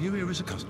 You here